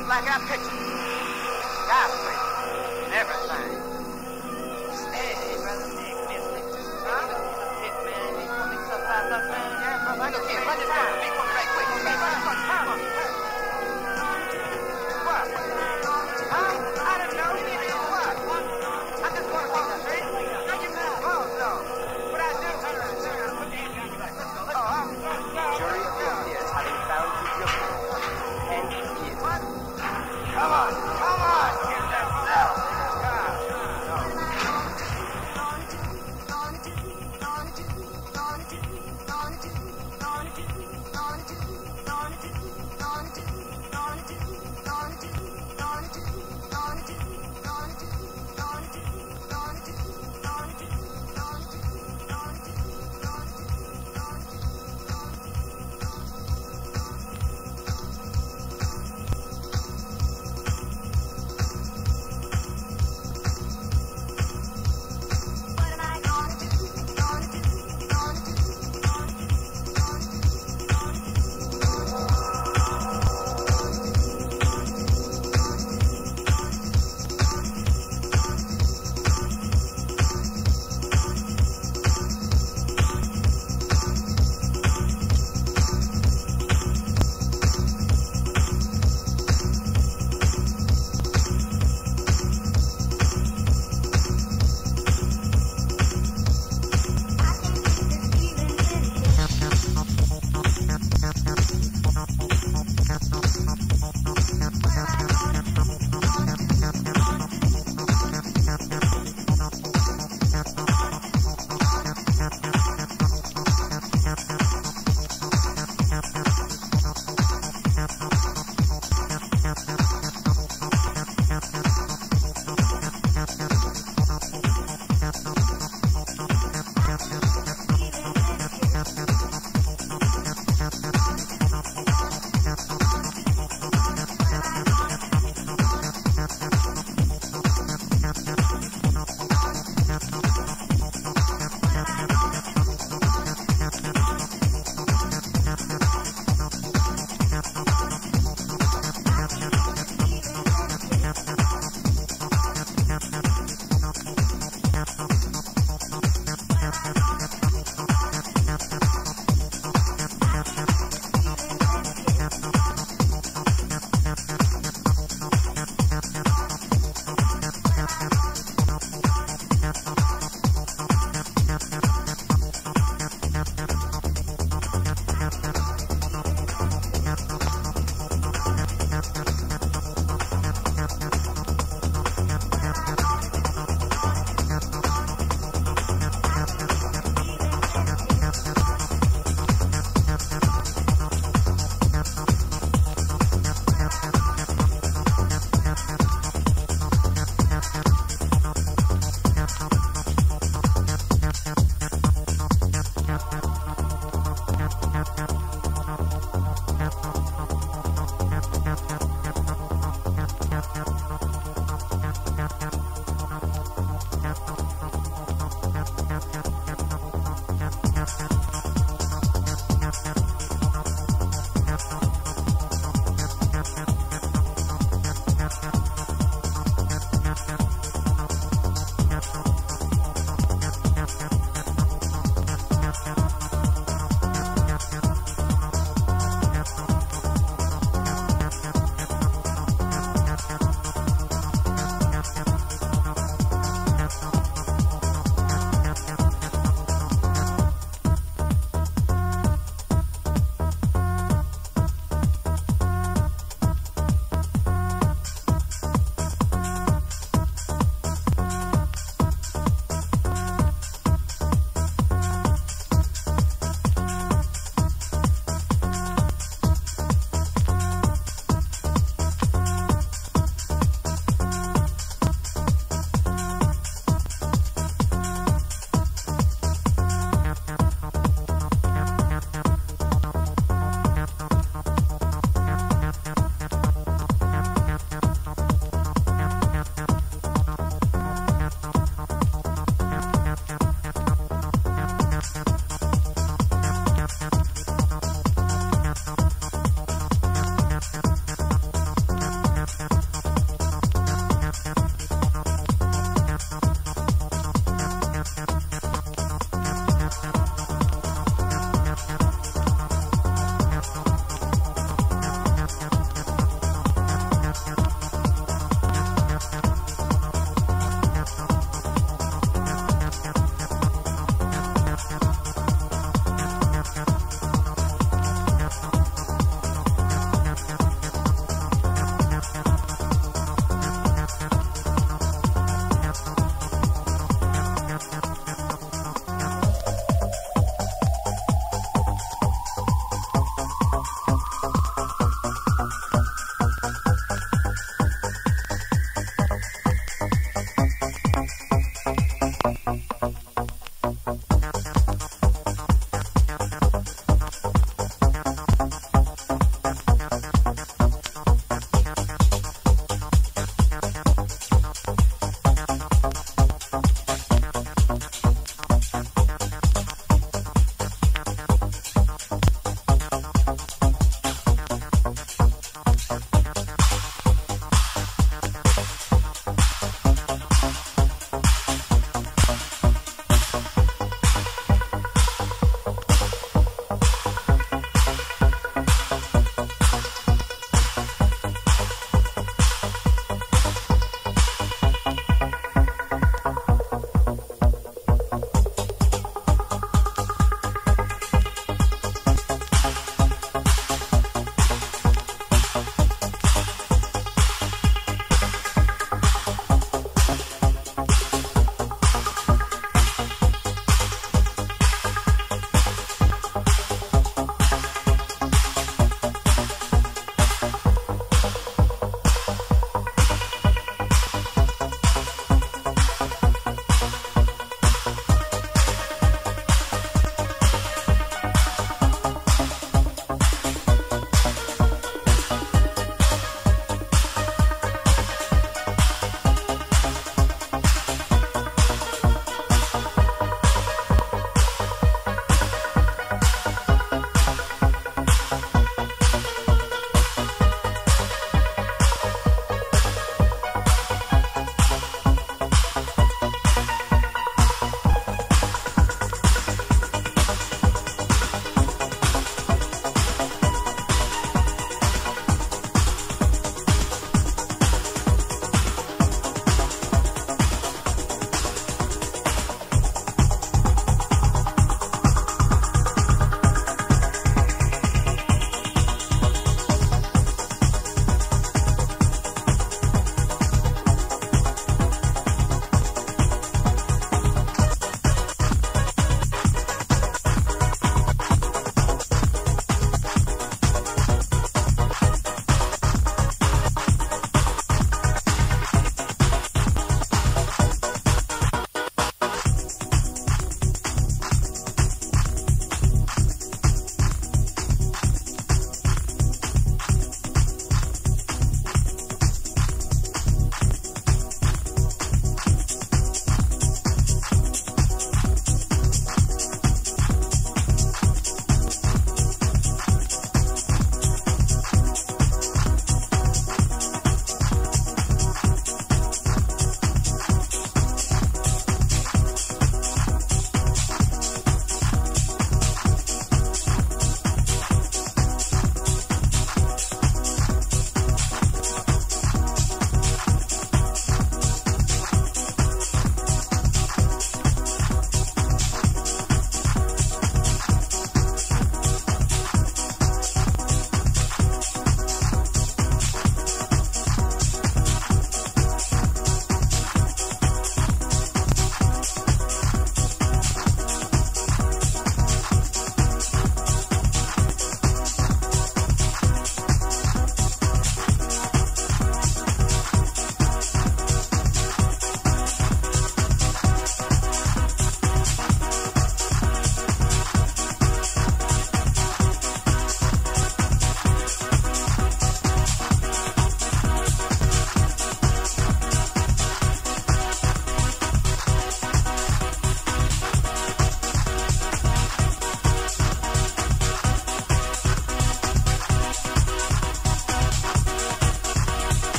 just like I pictured. Skyscraper